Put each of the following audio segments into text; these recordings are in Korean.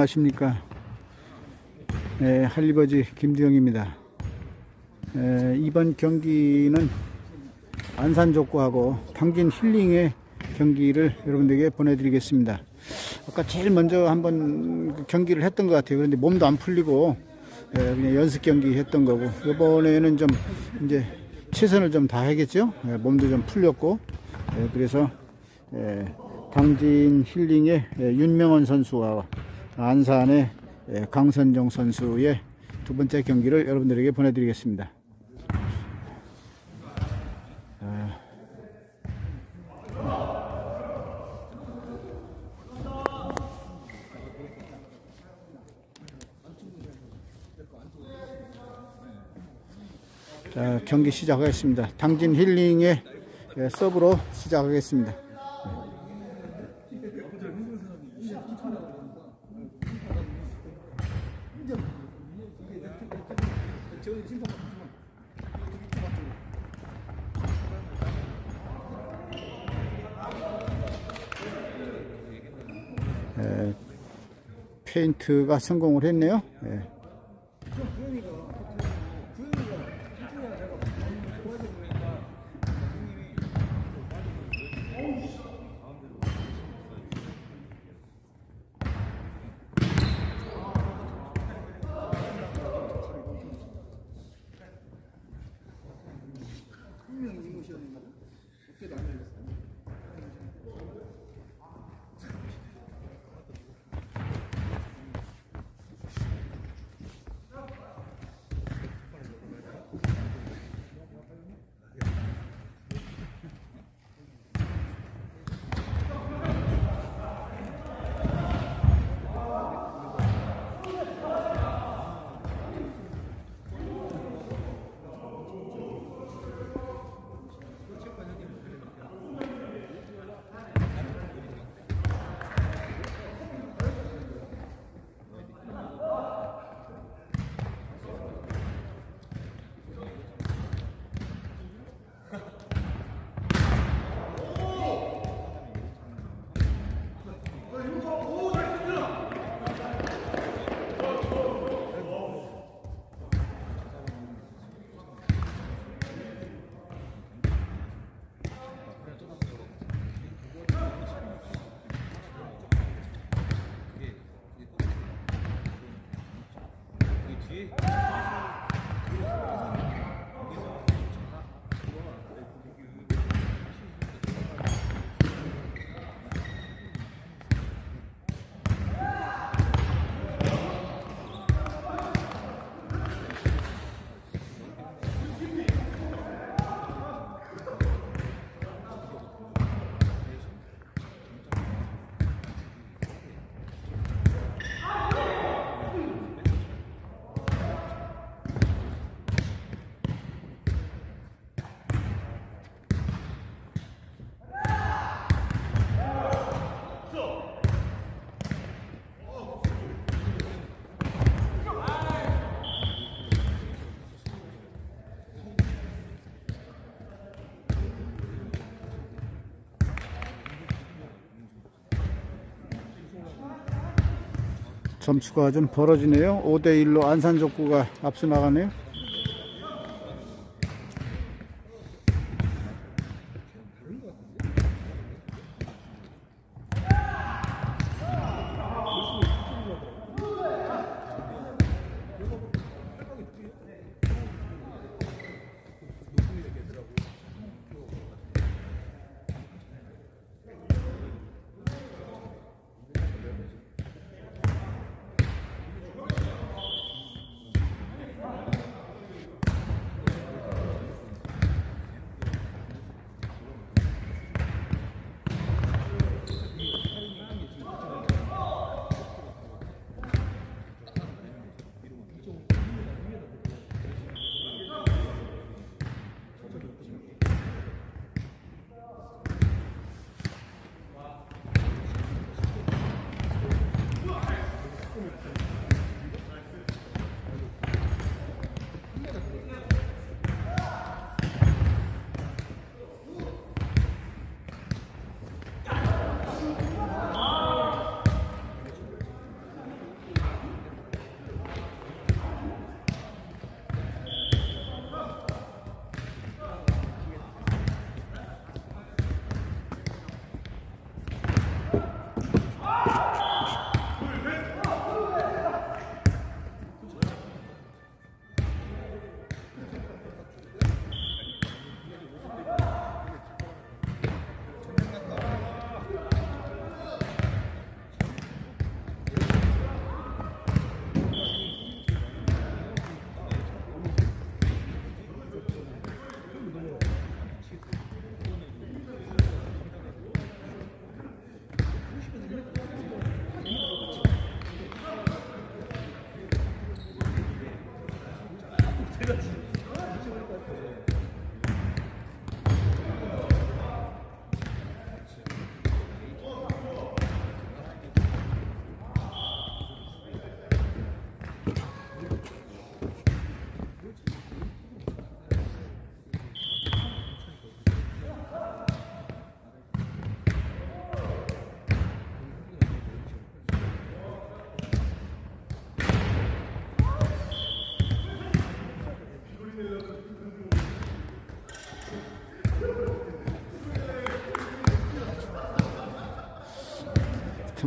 안녕하십니까. 네, 할리버지 김두영입니다. 에, 이번 경기는 안산족구하고 당진 힐링의 경기를 여러분들에게 보내드리겠습니다. 아까 제일 먼저 한번 그 경기를 했던 것 같아요. 그런데 몸도 안 풀리고 에, 그냥 연습 경기 했던 거고 이번에는 좀 이제 최선을 좀 다하겠죠? 에, 몸도 좀 풀렸고 에, 그래서 에, 당진 힐링의 윤명원 선수와 안산의 강선종 선수의 두 번째 경기를 여러분들에게 보내드리겠습니다. 자, 경기 시작하겠습니다. 당진 힐링의 서브로 시작하겠습니다. 페인트가 성공을 했네요. 예. 점수가 좀 벌어지네요. 5대1로 안산족구가 앞서 나가네요.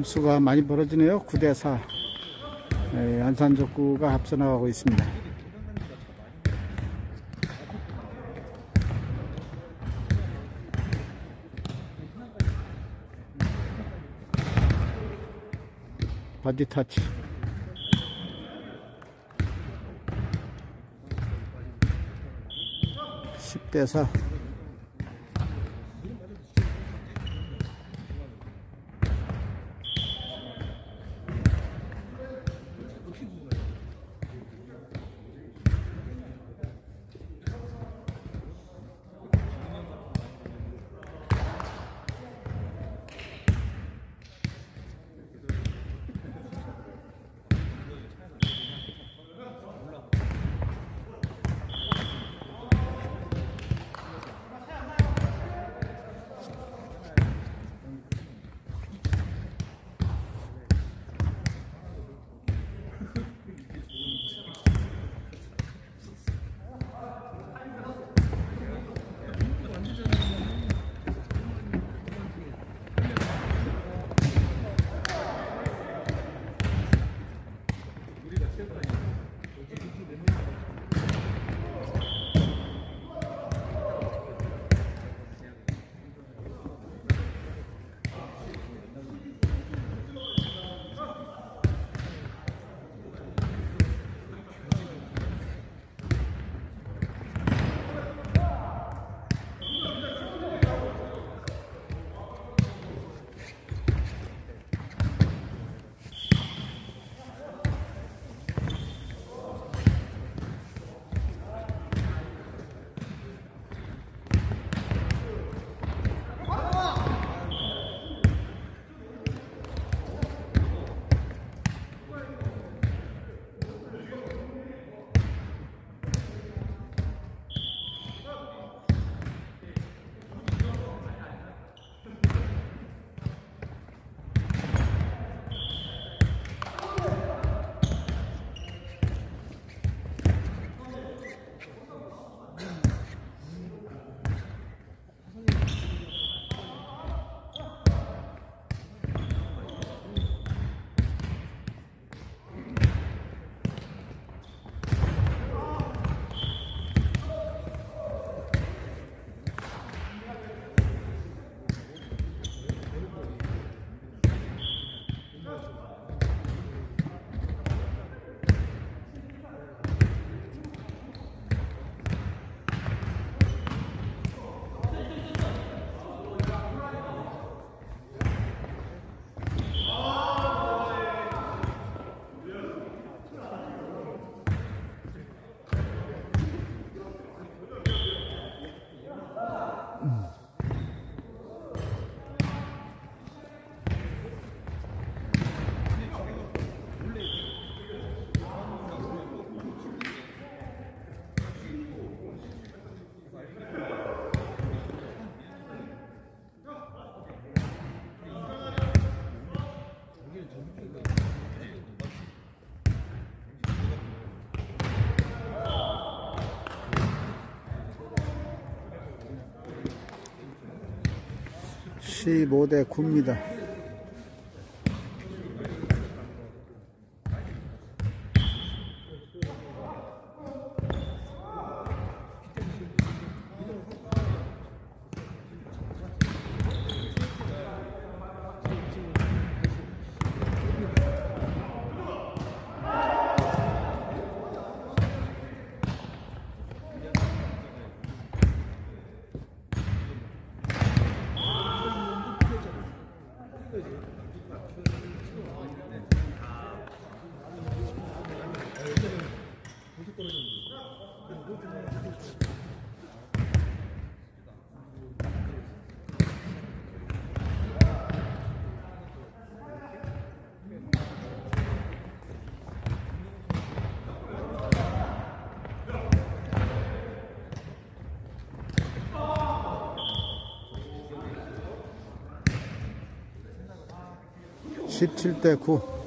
점수가 많이 벌어지네요. 9대4. 예, 안산족구가 앞서 나가고 있습니다. 바디 타치. 10대4. 십오 대 9입니다. 17대 9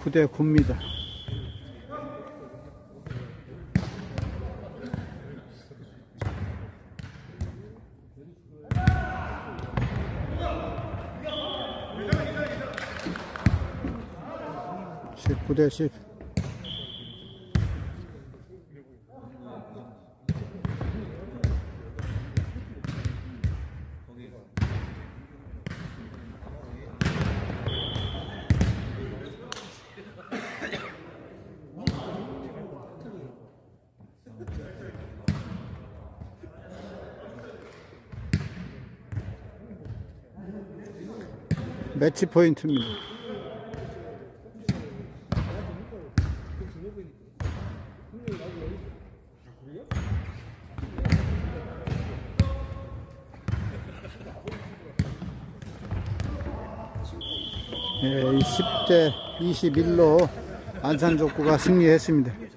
9대 9입니다. 제 9대 10. 매치 포인트입니다. 예, 10대 21로 안산족구가 승리했습니다.